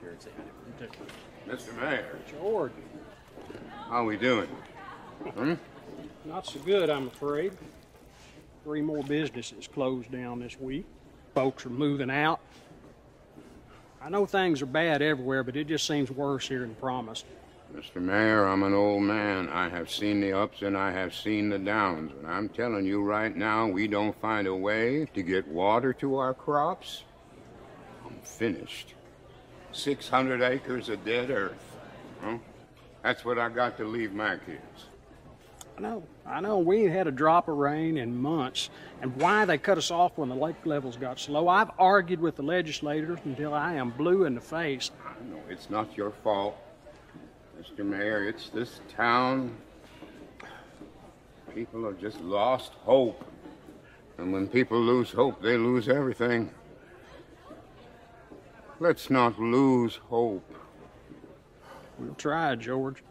here and say hi to. Mr. Mayor, George, how we doing? Hmm? not so good, I'm afraid. Three more businesses closed down this week. Folks are moving out. I know things are bad everywhere, but it just seems worse here than promised. Mr. Mayor, I'm an old man. I have seen the ups and I have seen the downs. And I'm telling you right now, we don't find a way to get water to our crops. I'm finished. 600 acres of dead earth. Huh? That's what I got to leave my kids. I know, I know, we ain't had a drop of rain in months. And why they cut us off when the lake levels got slow, I've argued with the legislators until I am blue in the face. No, it's not your fault, Mr. Mayor. It's this town. People have just lost hope. And when people lose hope, they lose everything. Let's not lose hope. We'll try, George.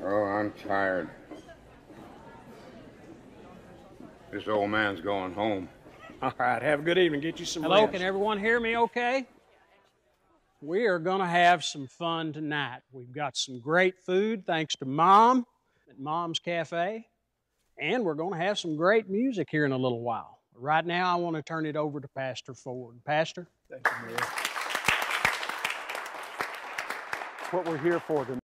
Oh, I'm tired. This old man's going home. All right, have a good evening. Get you some Hello, rest. can everyone hear me okay? We are going to have some fun tonight. We've got some great food thanks to Mom at Mom's Cafe, and we're going to have some great music here in a little while. Right now, I want to turn it over to Pastor Ford. Pastor? Thank you, Mayor. It's what we're here for tonight.